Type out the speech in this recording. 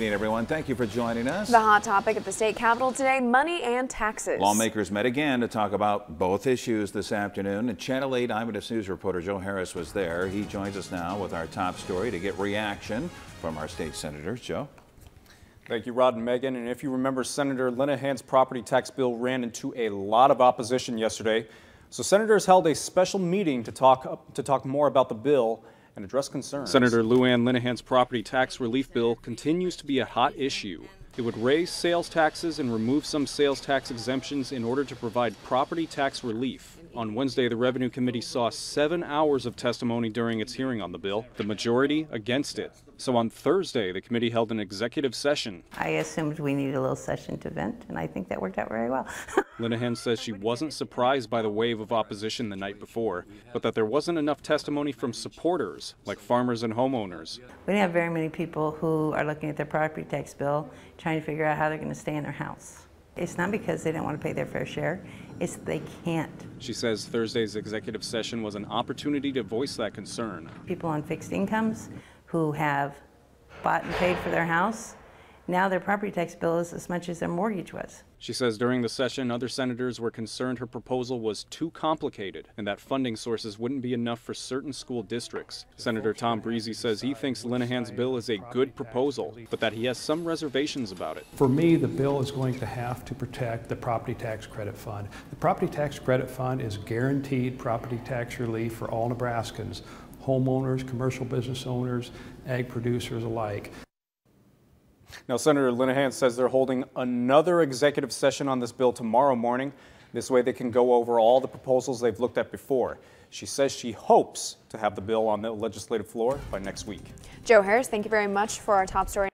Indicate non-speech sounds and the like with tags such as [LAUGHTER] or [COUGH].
evening, everyone. Thank you for joining us. The hot topic at the state capitol today, money and taxes. Lawmakers met again to talk about both issues this afternoon. And Channel 8 Eyewitness News reporter Joe Harris was there. He joins us now with our top story to get reaction from our state senators. Joe? Thank you, Rod and Megan. And if you remember, Senator Linehan's property tax bill ran into a lot of opposition yesterday. So senators held a special meeting to talk, to talk more about the bill and address concerns. Senator Lou Ann Linehan's property tax relief bill continues to be a hot issue. It would raise sales taxes and remove some sales tax exemptions in order to provide property tax relief. On Wednesday, the Revenue Committee saw seven hours of testimony during its hearing on the bill, the majority against it. So on Thursday, the committee held an executive session. I assumed we needed a little session to vent, and I think that worked out very well. [LAUGHS] Linehan says she wasn't surprised by the wave of opposition the night before, but that there wasn't enough testimony from supporters, like farmers and homeowners. We don't have very many people who are looking at their property tax bill trying to figure out how they're going to stay in their house. It's not because they don't want to pay their fair share, it's they can't. She says Thursday's executive session was an opportunity to voice that concern. People on fixed incomes who have bought and paid for their house, now their property tax bill is as much as their mortgage was. She says during the session, other senators were concerned her proposal was too complicated and that funding sources wouldn't be enough for certain school districts. Senator Tom Briese says he thinks Linehan's bill is a good proposal, but that he has some reservations about it. For me, the bill is going to have to protect the property tax credit fund. The property tax credit fund is guaranteed property tax relief for all Nebraskans, homeowners, commercial business owners, ag producers alike. Now, Senator Linehan says they're holding another executive session on this bill tomorrow morning. This way they can go over all the proposals they've looked at before. She says she hopes to have the bill on the legislative floor by next week. Joe Harris, thank you very much for our top story.